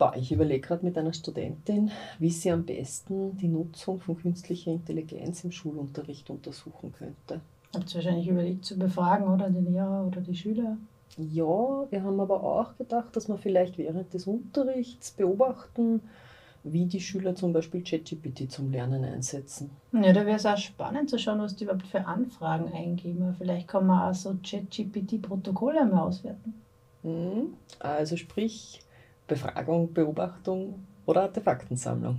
Boah, ich überlege gerade mit einer Studentin, wie sie am besten die Nutzung von künstlicher Intelligenz im Schulunterricht untersuchen könnte. Habt ihr wahrscheinlich überlegt zu befragen, oder die Lehrer oder die Schüler? Ja, wir haben aber auch gedacht, dass wir vielleicht während des Unterrichts beobachten, wie die Schüler zum Beispiel ChatGPT zum Lernen einsetzen. Ja, da wäre es auch spannend zu schauen, was die überhaupt für Anfragen eingeben. Vielleicht kann man auch so ChatGPT-Protokolle einmal auswerten. Mhm. Also sprich Befragung, Beobachtung oder Artefaktensammlung.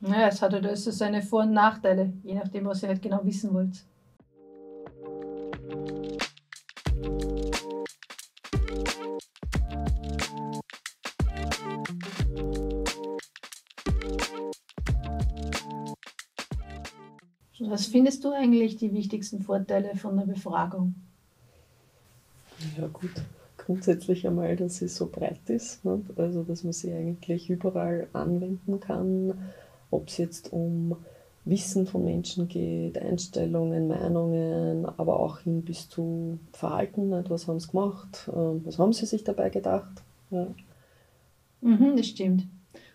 Ja, es hat halt also seine Vor- und Nachteile, je nachdem, was ihr halt genau wissen wollt. Was findest du eigentlich die wichtigsten Vorteile von der Befragung? Ja gut, grundsätzlich einmal, dass sie so breit ist, ne? also dass man sie eigentlich überall anwenden kann, ob es jetzt um Wissen von Menschen geht, Einstellungen, Meinungen, aber auch hin bis zu Verhalten, nicht? was haben sie gemacht, ähm, was haben sie sich dabei gedacht. Ja. Mhm, das stimmt.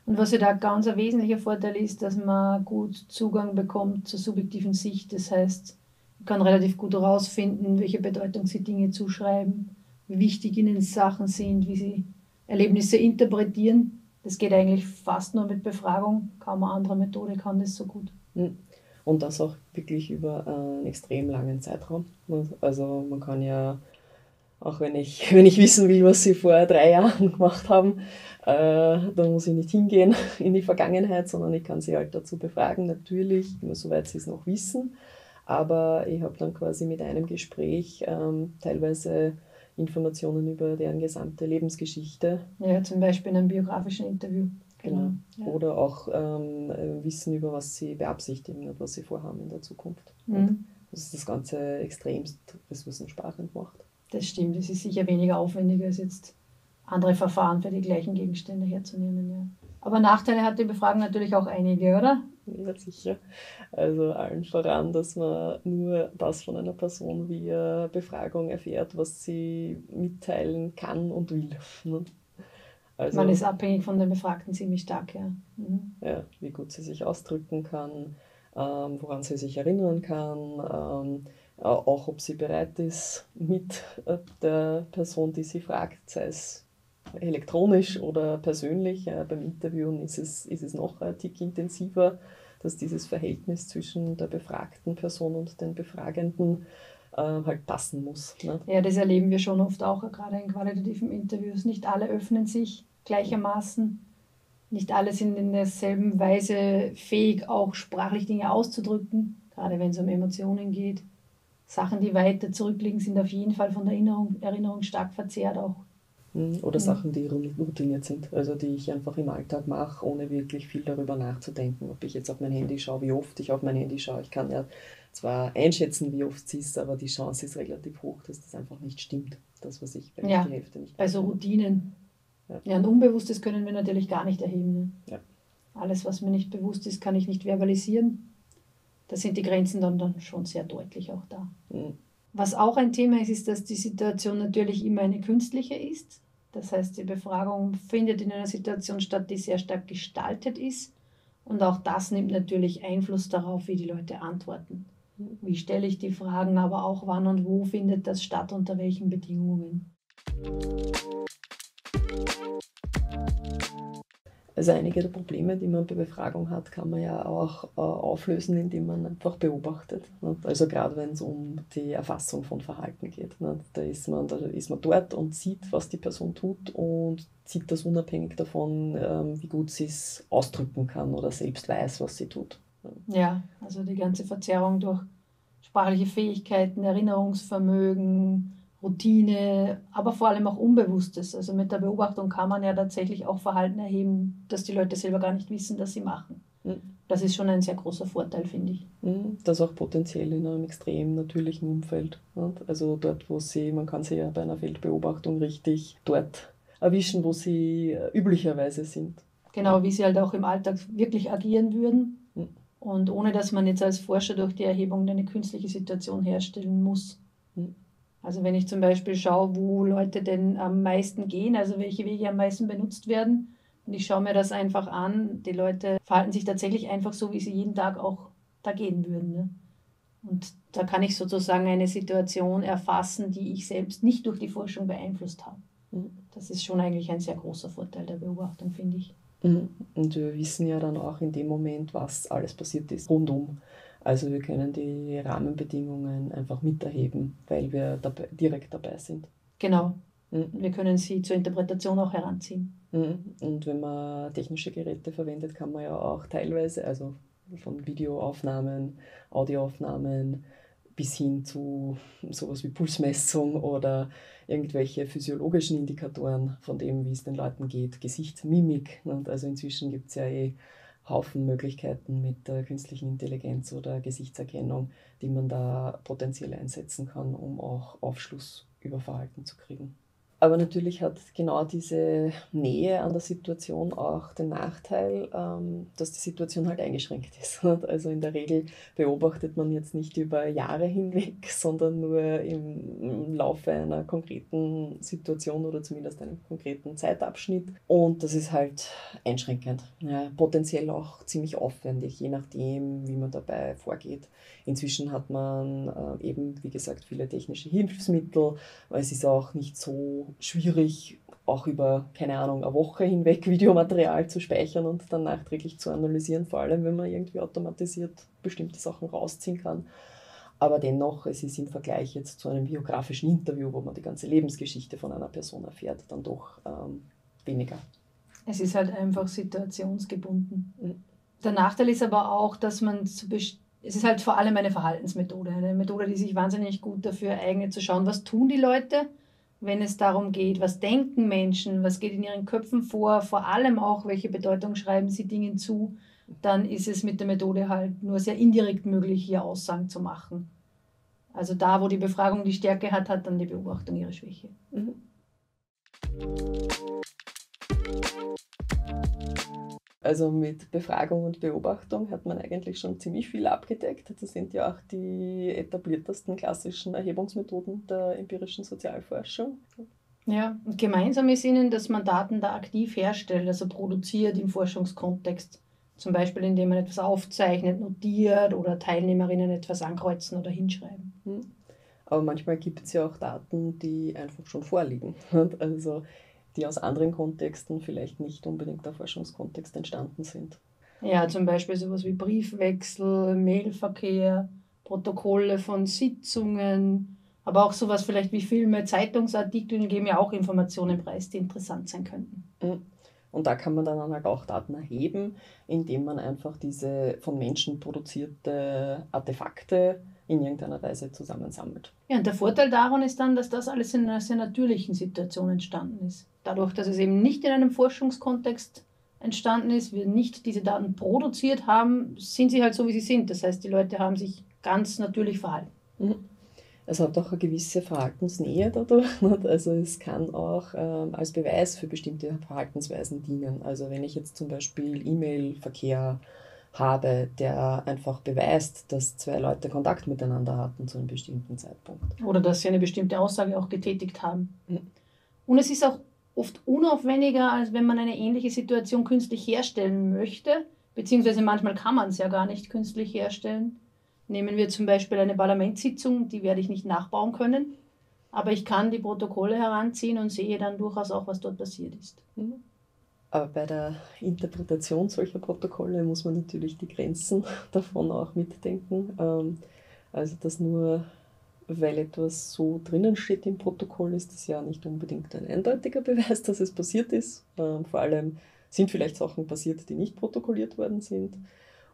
Und was ja da ganz ein wesentlicher Vorteil ist, dass man gut Zugang bekommt zur subjektiven Sicht. Das heißt, man kann relativ gut herausfinden, welche Bedeutung sie Dinge zuschreiben, wichtig ihnen Sachen sind, wie sie Erlebnisse interpretieren. Das geht eigentlich fast nur mit Befragung. Kaum eine andere Methode kann das so gut. Hm. Und das auch wirklich über einen extrem langen Zeitraum. Also man kann ja, auch wenn ich, wenn ich wissen will, was sie vor drei Jahren gemacht haben, äh, dann muss ich nicht hingehen in die Vergangenheit, sondern ich kann sie halt dazu befragen, natürlich, immer soweit sie es noch wissen. Aber ich habe dann quasi mit einem Gespräch ähm, teilweise Informationen über deren gesamte Lebensgeschichte. Ja, zum Beispiel in einem biografischen Interview. Genau. Ja. Oder auch ähm, Wissen über, was sie beabsichtigen und was sie vorhaben in der Zukunft. Mhm. Das ist das Ganze extremst ressourcensparend macht. Das stimmt, es ist sicher weniger aufwendig als jetzt andere Verfahren für die gleichen Gegenstände herzunehmen. Ja. Aber Nachteile hat die Befragung natürlich auch einige, oder? Ja, sicher. Also allen voran, dass man nur das von einer Person via Befragung erfährt, was sie mitteilen kann und will. Ne? Also, man ist abhängig von den Befragten ziemlich stark, ja. Mhm. Ja, wie gut sie sich ausdrücken kann, ähm, woran sie sich erinnern kann, ähm, auch ob sie bereit ist, mit äh, der Person, die sie fragt, sei es elektronisch oder persönlich. Äh, beim Interviewen ist es, ist es noch ein Tick intensiver, dass dieses Verhältnis zwischen der befragten Person und den Befragenden äh, halt passen muss. Ne? Ja, das erleben wir schon oft auch, gerade in qualitativen Interviews. Nicht alle öffnen sich gleichermaßen. Nicht alle sind in derselben Weise fähig, auch sprachlich Dinge auszudrücken, gerade wenn es um Emotionen geht. Sachen, die weiter zurückliegen, sind auf jeden Fall von der Erinnerung, Erinnerung stark verzerrt auch. Oder mhm. Sachen, die routiniert sind, also die ich einfach im Alltag mache, ohne wirklich viel darüber nachzudenken, ob ich jetzt auf mein Handy schaue, wie oft ich auf mein Handy schaue. Ich kann ja zwar einschätzen, wie oft es ist, aber die Chance ist relativ hoch, dass das einfach nicht stimmt. Das, was ich bei ja, die Hälfte nicht Also Routinen. Ja. ja, ein Unbewusstes können wir natürlich gar nicht erheben. Ne? Ja. Alles, was mir nicht bewusst ist, kann ich nicht verbalisieren. Da sind die Grenzen dann, dann schon sehr deutlich auch da. Mhm. Was auch ein Thema ist, ist, dass die Situation natürlich immer eine künstliche ist. Das heißt, die Befragung findet in einer Situation statt, die sehr stark gestaltet ist. Und auch das nimmt natürlich Einfluss darauf, wie die Leute antworten. Wie stelle ich die Fragen, aber auch wann und wo findet das statt, unter welchen Bedingungen. Also einige der Probleme, die man bei Befragung hat, kann man ja auch äh, auflösen, indem man einfach beobachtet. Ne? Also gerade wenn es um die Erfassung von Verhalten geht. Ne? Da, ist man, da ist man dort und sieht, was die Person tut und sieht das unabhängig davon, ähm, wie gut sie es ausdrücken kann oder selbst weiß, was sie tut. Ja, also die ganze Verzerrung durch sprachliche Fähigkeiten, Erinnerungsvermögen, Routine, aber vor allem auch Unbewusstes. Also mit der Beobachtung kann man ja tatsächlich auch Verhalten erheben, das die Leute selber gar nicht wissen, dass sie machen. Mhm. Das ist schon ein sehr großer Vorteil, finde ich. Mhm. Das auch potenziell in einem extrem natürlichen Umfeld. Also dort, wo sie, man kann sie ja bei einer Feldbeobachtung richtig dort erwischen, wo sie äh, üblicherweise sind. Genau, wie sie halt auch im Alltag wirklich agieren würden. Mhm. Und ohne dass man jetzt als Forscher durch die Erhebung eine künstliche Situation herstellen muss. Also wenn ich zum Beispiel schaue, wo Leute denn am meisten gehen, also welche Wege am meisten benutzt werden, Und ich schaue mir das einfach an. Die Leute verhalten sich tatsächlich einfach so, wie sie jeden Tag auch da gehen würden. Ne? Und da kann ich sozusagen eine Situation erfassen, die ich selbst nicht durch die Forschung beeinflusst habe. Mhm. Das ist schon eigentlich ein sehr großer Vorteil der Beobachtung, finde ich. Mhm. Und wir wissen ja dann auch in dem Moment, was alles passiert ist, rundum. Also wir können die Rahmenbedingungen einfach miterheben, weil wir dabei, direkt dabei sind. Genau. Mhm. Wir können sie zur Interpretation auch heranziehen. Mhm. Und wenn man technische Geräte verwendet, kann man ja auch teilweise, also von Videoaufnahmen, Audioaufnahmen bis hin zu sowas wie Pulsmessung oder irgendwelche physiologischen Indikatoren von dem, wie es den Leuten geht, Gesicht, Mimik. Und also inzwischen gibt es ja eh Haufen Möglichkeiten mit der künstlichen Intelligenz oder Gesichtserkennung, die man da potenziell einsetzen kann, um auch Aufschluss über Verhalten zu kriegen. Aber natürlich hat genau diese Nähe an der Situation auch den Nachteil, ähm, dass die Situation halt eingeschränkt ist. Also in der Regel beobachtet man jetzt nicht über Jahre hinweg, sondern nur im Laufe einer konkreten Situation oder zumindest einem konkreten Zeitabschnitt. Und das ist halt einschränkend. Ja, potenziell auch ziemlich aufwendig, je nachdem, wie man dabei vorgeht. Inzwischen hat man äh, eben, wie gesagt, viele technische Hilfsmittel. Es ist auch nicht so schwierig, auch über, keine Ahnung, eine Woche hinweg Videomaterial zu speichern und dann nachträglich zu analysieren, vor allem wenn man irgendwie automatisiert bestimmte Sachen rausziehen kann. Aber dennoch, es ist im Vergleich jetzt zu einem biografischen Interview, wo man die ganze Lebensgeschichte von einer Person erfährt, dann doch ähm, weniger. Es ist halt einfach situationsgebunden. Mhm. Der Nachteil ist aber auch, dass man zu es ist halt vor allem eine Verhaltensmethode, eine Methode, die sich wahnsinnig gut dafür eignet, zu schauen, was tun die Leute, wenn es darum geht, was denken Menschen, was geht in ihren Köpfen vor, vor allem auch, welche Bedeutung schreiben sie Dingen zu, dann ist es mit der Methode halt nur sehr indirekt möglich, hier Aussagen zu machen. Also da, wo die Befragung die Stärke hat, hat dann die Beobachtung ihre Schwäche. Mhm. Also mit Befragung und Beobachtung hat man eigentlich schon ziemlich viel abgedeckt. Das sind ja auch die etabliertesten klassischen Erhebungsmethoden der empirischen Sozialforschung. Ja, und gemeinsam ist ihnen, dass man Daten da aktiv herstellt, also produziert im Forschungskontext. Zum Beispiel, indem man etwas aufzeichnet, notiert oder Teilnehmerinnen etwas ankreuzen oder hinschreiben. Hm. Aber manchmal gibt es ja auch Daten, die einfach schon vorliegen. Also die aus anderen Kontexten vielleicht nicht unbedingt der Forschungskontext entstanden sind. Ja, zum Beispiel sowas wie Briefwechsel, Mailverkehr, Protokolle von Sitzungen, aber auch sowas vielleicht wie Filme, Zeitungsartikel geben ja auch Informationen preis, die interessant sein könnten. Mhm. Und da kann man dann halt auch Daten erheben, indem man einfach diese von Menschen produzierte Artefakte in irgendeiner Weise zusammensammelt. Ja, und der Vorteil daran ist dann, dass das alles in einer sehr natürlichen Situation entstanden ist. Dadurch, dass es eben nicht in einem Forschungskontext entstanden ist, wir nicht diese Daten produziert haben, sind sie halt so, wie sie sind. Das heißt, die Leute haben sich ganz natürlich verhalten. Mhm. Es hat auch eine gewisse Verhaltensnähe dadurch. Also es kann auch ähm, als Beweis für bestimmte Verhaltensweisen dienen. Also wenn ich jetzt zum Beispiel E-Mail-Verkehr habe, der einfach beweist, dass zwei Leute Kontakt miteinander hatten zu einem bestimmten Zeitpunkt. Oder dass sie eine bestimmte Aussage auch getätigt haben. Mhm. Und es ist auch oft unaufwendiger, als wenn man eine ähnliche Situation künstlich herstellen möchte, beziehungsweise manchmal kann man es ja gar nicht künstlich herstellen. Nehmen wir zum Beispiel eine Parlamentssitzung, die werde ich nicht nachbauen können, aber ich kann die Protokolle heranziehen und sehe dann durchaus auch, was dort passiert ist. Mhm. Aber bei der Interpretation solcher Protokolle muss man natürlich die Grenzen davon auch mitdenken. Ähm, also dass nur weil etwas so drinnen steht im Protokoll, ist das ja nicht unbedingt ein eindeutiger Beweis, dass es passiert ist. Ähm, vor allem sind vielleicht Sachen passiert, die nicht protokolliert worden sind.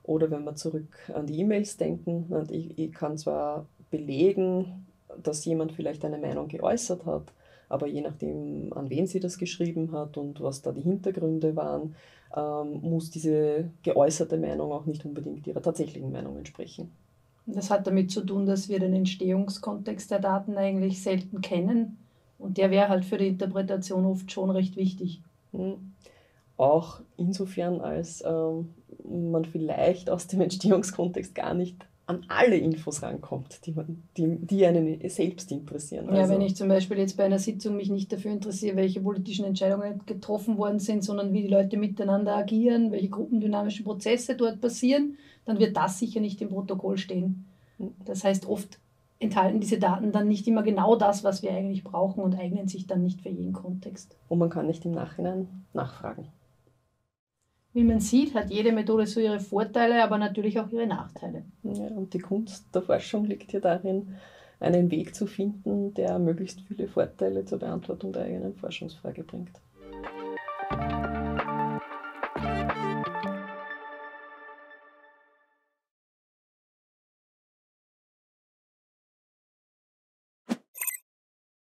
Oder wenn wir zurück an die E-Mails denken, und ich, ich kann zwar belegen, dass jemand vielleicht eine Meinung geäußert hat, aber je nachdem, an wen sie das geschrieben hat und was da die Hintergründe waren, ähm, muss diese geäußerte Meinung auch nicht unbedingt ihrer tatsächlichen Meinung entsprechen. Das hat damit zu tun, dass wir den Entstehungskontext der Daten eigentlich selten kennen. Und der wäre halt für die Interpretation oft schon recht wichtig. Mhm. Auch insofern, als ähm, man vielleicht aus dem Entstehungskontext gar nicht an alle Infos rankommt, die, man, die, die einen selbst interessieren. Ja, also, wenn ich zum Beispiel jetzt bei einer Sitzung mich nicht dafür interessiere, welche politischen Entscheidungen getroffen worden sind, sondern wie die Leute miteinander agieren, welche gruppendynamischen Prozesse dort passieren, dann wird das sicher nicht im Protokoll stehen. Das heißt, oft enthalten diese Daten dann nicht immer genau das, was wir eigentlich brauchen und eignen sich dann nicht für jeden Kontext. Und man kann nicht im Nachhinein nachfragen. Wie man sieht, hat jede Methode so ihre Vorteile, aber natürlich auch ihre Nachteile. Ja, und die Kunst der Forschung liegt ja darin, einen Weg zu finden, der möglichst viele Vorteile zur Beantwortung der eigenen Forschungsfrage bringt.